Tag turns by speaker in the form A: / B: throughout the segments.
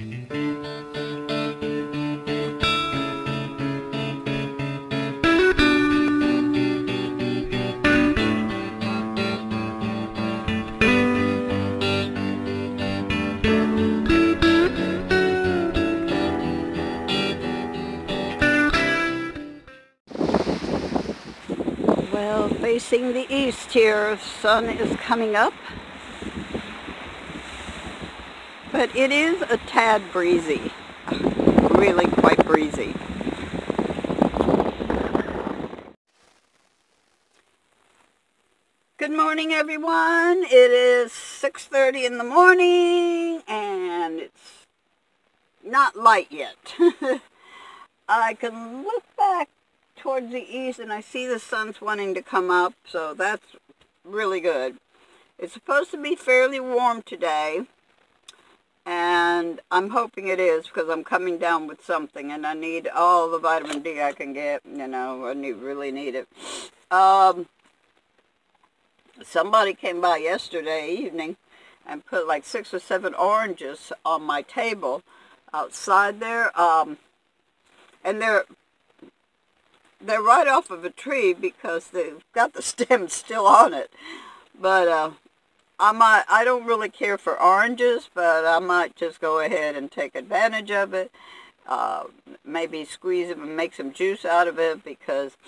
A: Well, facing the east here, sun is coming up. But it is a tad breezy. Really quite breezy. Good morning, everyone. It is 6.30 in the morning, and it's not light yet. I can look back towards the east and I see the sun's wanting to come up, so that's really good. It's supposed to be fairly warm today, and I'm hoping it is because I'm coming down with something and I need all the vitamin D I can get, you know, I need, really need it. Um, somebody came by yesterday evening and put like six or seven oranges on my table outside there. Um, and they're they're right off of a tree because they've got the stem still on it. But uh, I might, I don't really care for oranges, but I might just go ahead and take advantage of it. Uh, maybe squeeze them and make some juice out of it because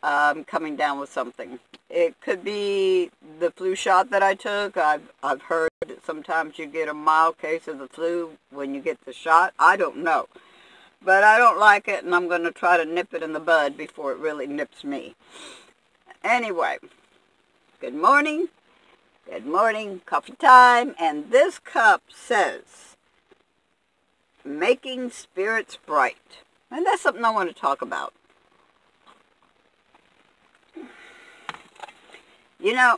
A: I'm coming down with something. It could be the flu shot that I took. I've, I've heard that sometimes you get a mild case of the flu when you get the shot. I don't know. But I don't like it, and I'm going to try to nip it in the bud before it really nips me. Anyway, good morning. Good morning, coffee time. And this cup says, Making Spirits Bright. And that's something I want to talk about. You know,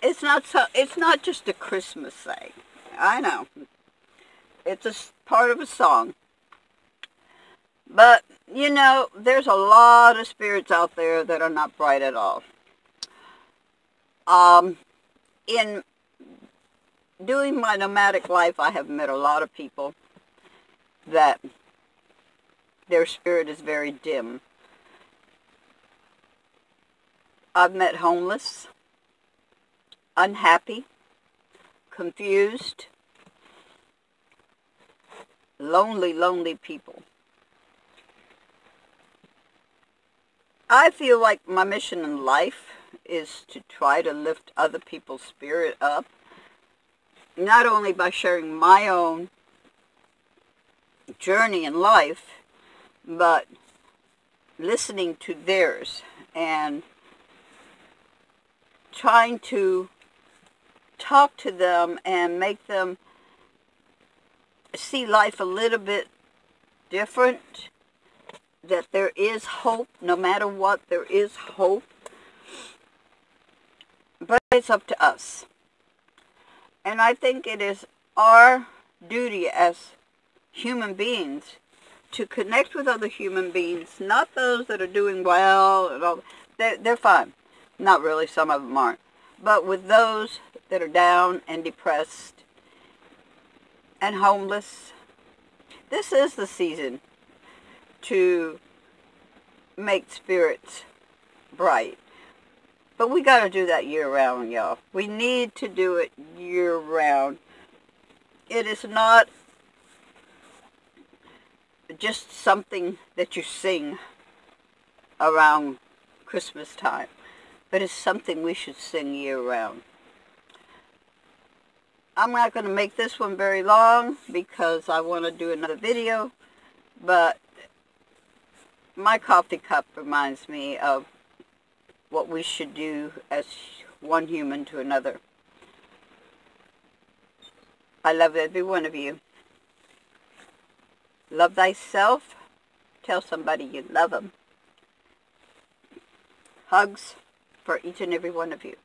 A: it's not so, it's not just a Christmas thing. I know. It's a part of a song. But, you know, there's a lot of spirits out there that are not bright at all. Um, in doing my nomadic life, I have met a lot of people that their spirit is very dim. I've met homeless, unhappy, confused, lonely, lonely people. I feel like my mission in life is to try to lift other people's spirit up, not only by sharing my own journey in life, but listening to theirs and trying to talk to them and make them see life a little bit different that there is hope, no matter what, there is hope. It's up to us. And I think it is our duty as human beings to connect with other human beings, not those that are doing well and all. They're, they're fine. Not really, some of them aren't. But with those that are down and depressed and homeless, this is the season to make spirits bright. But we got to do that year-round, y'all. We need to do it year-round. It is not just something that you sing around Christmas time, but it's something we should sing year-round. I'm not going to make this one very long because I want to do another video, but my coffee cup reminds me of what we should do as one human to another. I love every one of you. Love thyself. Tell somebody you love them. Hugs for each and every one of you.